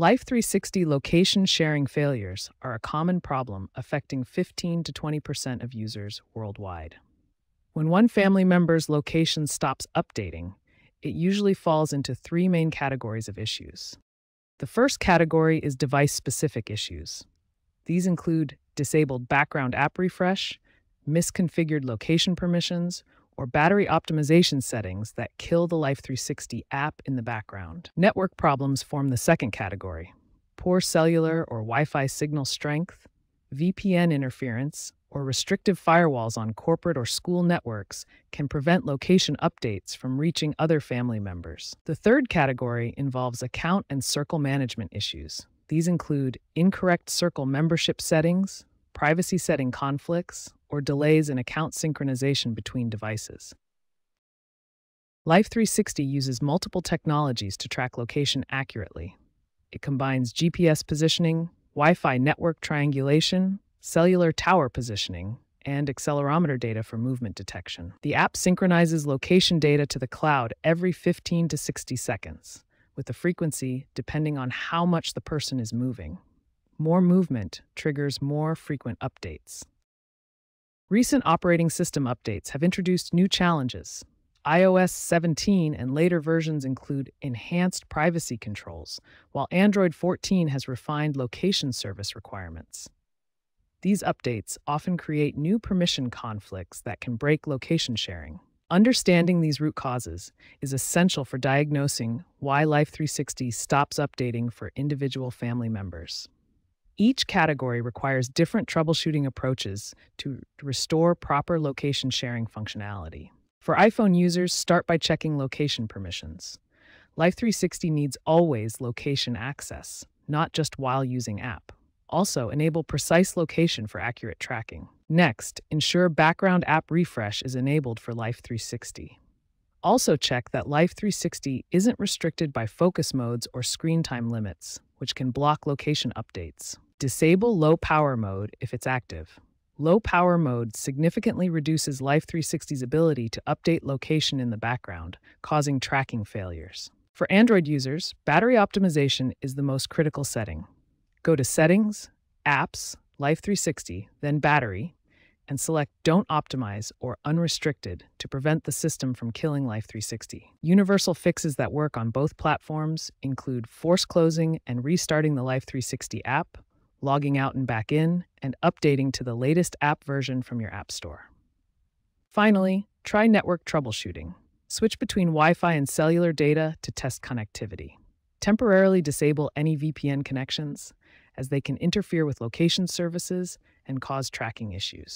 Life 360 location sharing failures are a common problem affecting 15 to 20% of users worldwide. When one family member's location stops updating, it usually falls into three main categories of issues. The first category is device specific issues. These include disabled background app refresh, misconfigured location permissions, or battery optimization settings that kill the Life 360 app in the background. Network problems form the second category. Poor cellular or Wi Fi signal strength, VPN interference, or restrictive firewalls on corporate or school networks can prevent location updates from reaching other family members. The third category involves account and circle management issues. These include incorrect circle membership settings, privacy setting conflicts, or delays in account synchronization between devices. Life 360 uses multiple technologies to track location accurately. It combines GPS positioning, Wi Fi network triangulation, cellular tower positioning, and accelerometer data for movement detection. The app synchronizes location data to the cloud every 15 to 60 seconds, with the frequency depending on how much the person is moving. More movement triggers more frequent updates. Recent operating system updates have introduced new challenges. iOS 17 and later versions include enhanced privacy controls, while Android 14 has refined location service requirements. These updates often create new permission conflicts that can break location sharing. Understanding these root causes is essential for diagnosing why Life 360 stops updating for individual family members. Each category requires different troubleshooting approaches to restore proper location sharing functionality. For iPhone users, start by checking location permissions. Life 360 needs always location access, not just while using app. Also, enable precise location for accurate tracking. Next, ensure background app refresh is enabled for Life 360. Also, check that Life 360 isn't restricted by focus modes or screen time limits, which can block location updates. Disable low power mode if it's active. Low power mode significantly reduces Life 360's ability to update location in the background, causing tracking failures. For Android users, battery optimization is the most critical setting. Go to Settings, Apps, Life 360, then Battery, and select Don't Optimize or Unrestricted to prevent the system from killing Life 360. Universal fixes that work on both platforms include force closing and restarting the Life 360 app, logging out and back in, and updating to the latest app version from your App Store. Finally, try network troubleshooting. Switch between Wi Fi and cellular data to test connectivity. Temporarily disable any VPN connections, as they can interfere with location services and cause tracking issues.